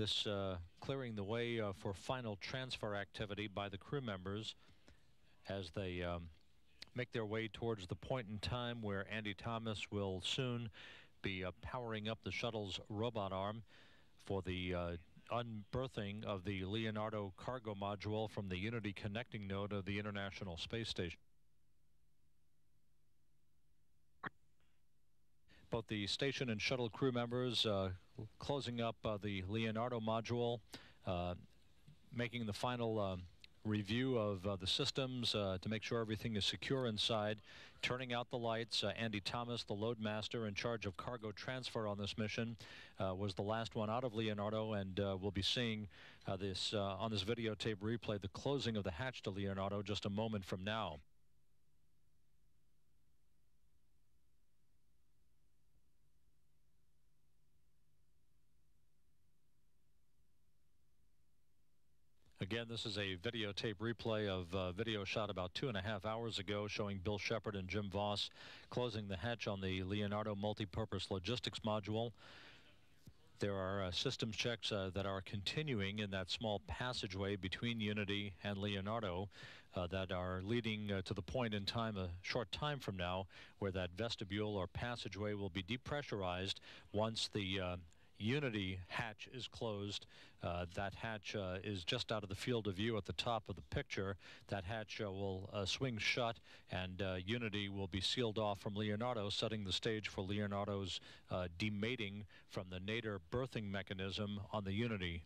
This uh, clearing the way uh, for final transfer activity by the crew members as they um, make their way towards the point in time where Andy Thomas will soon be uh, powering up the shuttle's robot arm for the uh, unberthing of the Leonardo cargo module from the Unity connecting node of the International Space Station. Both the station and shuttle crew members uh, closing up uh, the Leonardo module, uh, making the final um, review of uh, the systems uh, to make sure everything is secure inside, turning out the lights. Uh, Andy Thomas, the load master in charge of cargo transfer on this mission, was the last one out of Leonardo, and we'll be seeing this on this videotape replay, the closing of the hatch to Leonardo just a moment from now. Again, this is a videotape replay of a video shot about two and a half hours ago showing Bill Shepherd and Jim Voss closing the hatch on the Leonardo multipurpose logistics module. There are uh, systems checks uh, that are continuing in that small passageway between Unity and Leonardo uh, that are leading uh, to the point in time, a short time from now, where that vestibule or passageway will be depressurized once the uh, Unity hatch is closed. Uh, that hatch uh, is just out of the field of view at the top of the picture. That hatch uh, will uh, swing shut and uh, Unity will be sealed off from Leonardo, setting the stage for Leonardo's uh, demating from the nadir berthing mechanism on the Unity